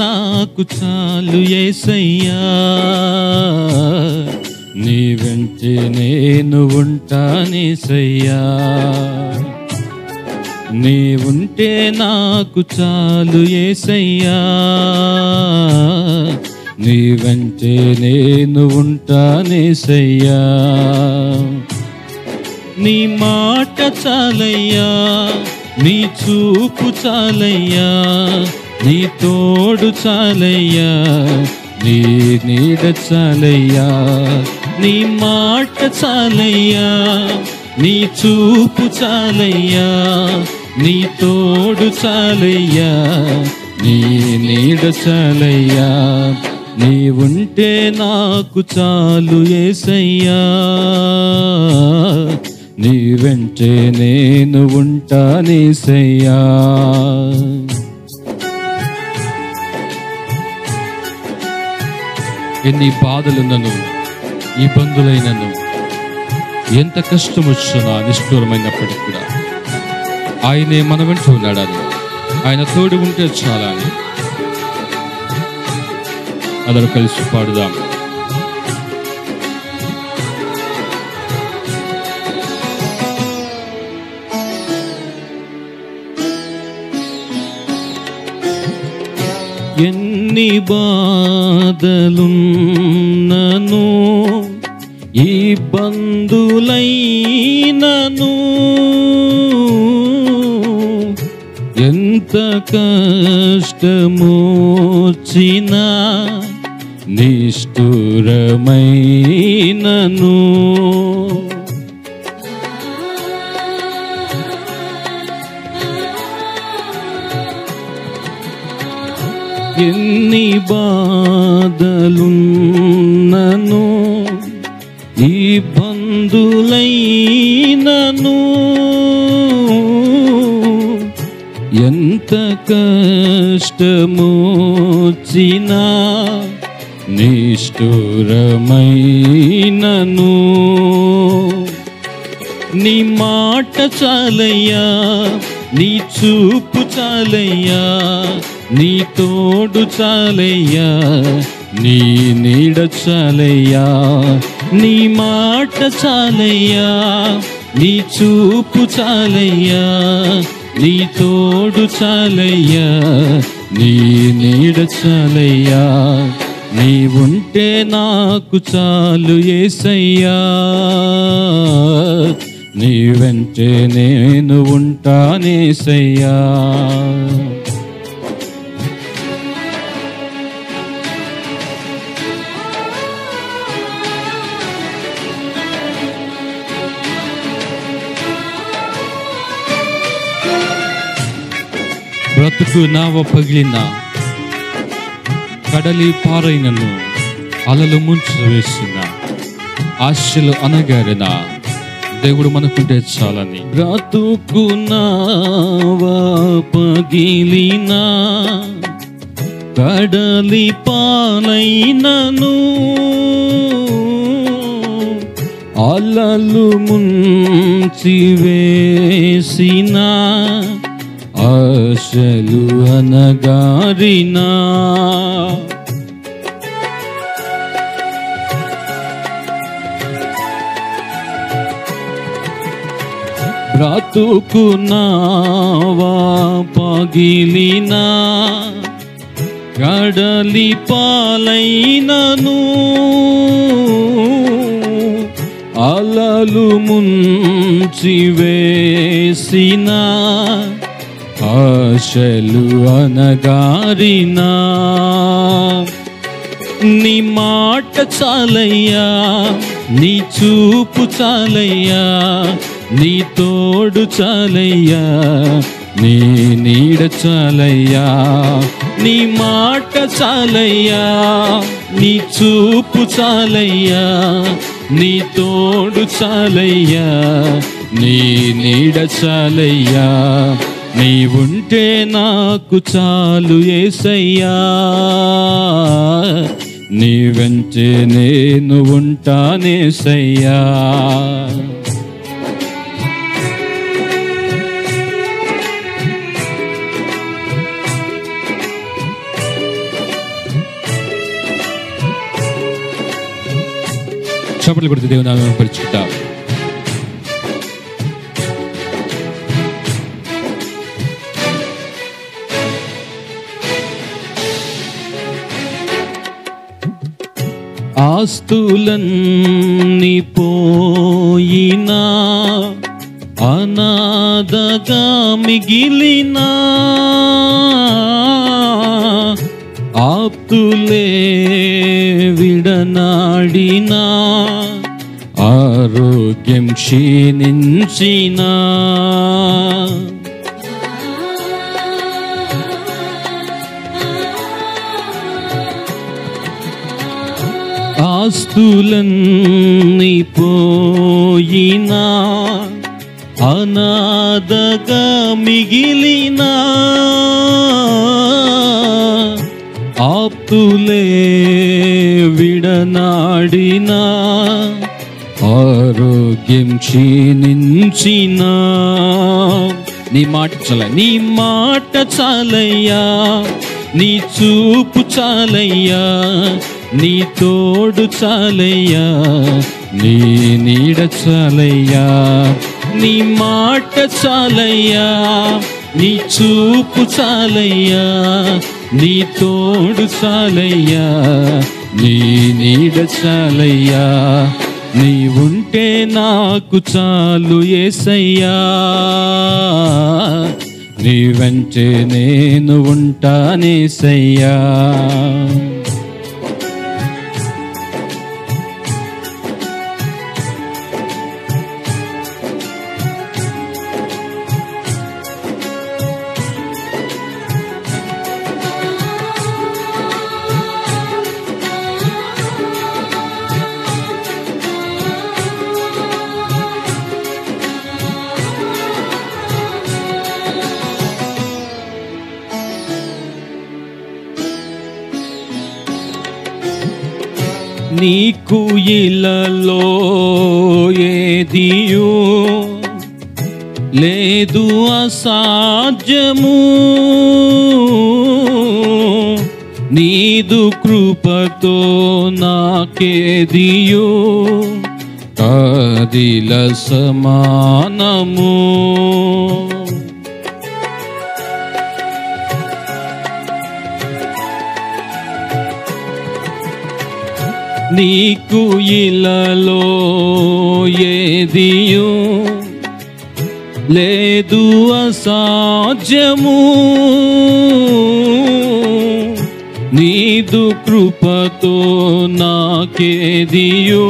నాకు చాలు ఏసయ్యా. నీ వెంటే నేను ఉంటానేసయ్యా. నీ ఉంటే నాకు చాలు ఏసయ్యా. నీ వెంటే నేను ఉంటానేసయ్యా. నీ మాట చాలయ్యా నీ చూపు చాలయ్యా. నీ తోడు చాలయ్యా నీ నీడ చాలయ్యా నీ మాట చాలయ్యా నీ చూపు చాలయ్యా నీ తోడు చాలయ్యా నీ నీడ చాలయ్యా నీ ఉంటే నాకు చాలు ఏసయ్యా. నీ వెంటే నేను ఉంటానేసయ్యా. ఎన్ని బాధలున్నను ఇబ్బందులైనను ఎంత కష్టం వచ్చినా నిష్ఠూరమైనప్పటికీ కూడా. ఆయనే మన వెంట ఉన్నాడని ఆయన తోడు ఉంటే చాలా అని అందరూ కలిసి పాడుదాం ఎన్ని బాధలున్నను ఈ బంధులైనను ఎంత కష్టమోచిన నిష్ఠురమైనను. ఎన్ని బాధలున్నను ఈ బంధులైనను ఎంత కష్టమోచినా నిష్ఠురమైనను. నీ మాట చాలయ్యా నీ చూపు చాలయ్యా నీ తోడు చాలయ్యా నీ నీడ చాలయ్యా నీ మాట చాలయ్యా నీ చూపు చాలయ్యా నీ తోడు చాలయ్యా నీ నీడ చాలయ్యా నీ ఉంటే నాకు చాలు ఏసయ్యా. నీ వెంటే నేను ఉంటానేసయ్యా. బ్రతుకు నావ పగిలిన కడలి పారైనను అలలు ముంచు వేసిన ఆశలు అనగారిన దేవుడు మనకుంటే చాలని బ్రతుకు పగిలినా కడలి పాలైనను అలలు ముంచి వేసిన ఆశలు అనగారినా? బ్రతుకు నావా పగిలినా? కడలి పాలైనను? అలలు ముంచి వేసినా ఆశలు అనగారినా? నీ మాట చాలయ్యా నీ చూపు చాలయ్యా నీ తోడు చాలయ్యా నీ నీడ చాలయ్యా. నీ మాట చాలయ్యా నీ చూపు చాలయ్యా నీ తోడు చాలయ్యా నీ నీడ చాలయ్యా. నీ ఉంటే నాకు చాలు ఏసయ్యా. నీవెంచే నేను ఉంటానేసయ్యా చప్పట్లు కొడితే దేవుని పరిచుకుంటా ఆస్తులన్నీ పోయినా అనాథగా మిగిలినా ఆప్తులే విడనాడినా ఆరోగ్యం క్షీణించినా. ఆస్తులన్నీ పోయినా అనాథగా మిగిలిన ఆప్తులే విడనాడినా ఆరోగ్యం క్షీణించిన. నీ మాట చల నీ మాట చాలయ్యా నీ చూపు చాలయ్యా నీ తోడు చాలయ్యా నీ నీడ చాలయ్యా. నీ మాట చాలయ్యా నీ చూపు చాలయ్యా. నీ తోడు చాలయ్యా నీ నీడ చాలయ్యా. నీ ఉంటే నాకు చాలు ఏసయ్యా. నీ వెంటే నేను ఉంటానేసయ్యా. నీకు ఇలలో ఏదియో? లేదు అసాధ్యము. నీదు కృపతో నాకేదియు? కాదిల సమానము. నీకు ఇలలో ఏదియు? లేదు అసాధ్యము. నీదు కృపతో నాకేదియు?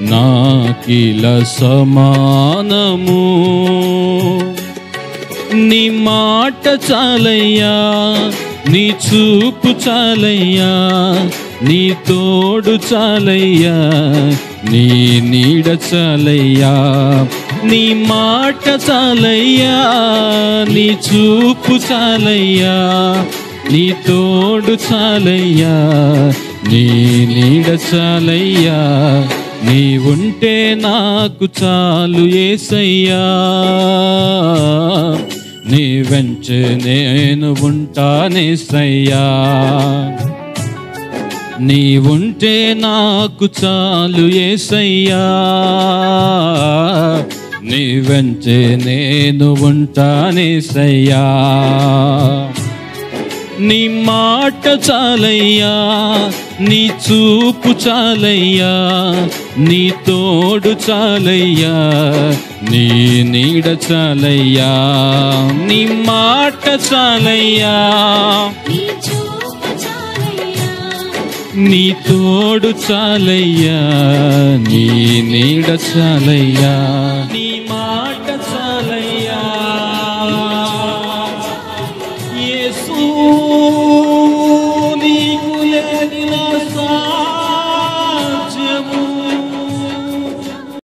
నాకిల సమానము. నీ మాట చాలయ్యా నీ చూపు చాలయ్యా నీ తోడు చాలయ్యా నీ నీడ చాలయ్యా నీ మాట చాలయ్యా నీ చూపు చాలయ్యా నీ తోడు చాలయ్యా నీ నీడ చాలయ్యా నీ ఉంటే నాకు చాలు ఏసయ్యా. నీ వెంచే నేను ఉంటానేసయ్యా. నీ ఉంటే నాకు చాలు ఏసయ్యా. నీ వెంచే నేను ఉంటానేసయ్యా నీ మాట చాలయ్యా నీ చూపు చాలయ్యా నీ తోడు చాలయ్యా నీ నీడ చాలయ్యా. నీ మాట చాలయ్యా. నీ చూపు చాలయ్యా నీ తోడు చాలయ్యా నీ నీడ చాలయ్యా. నీ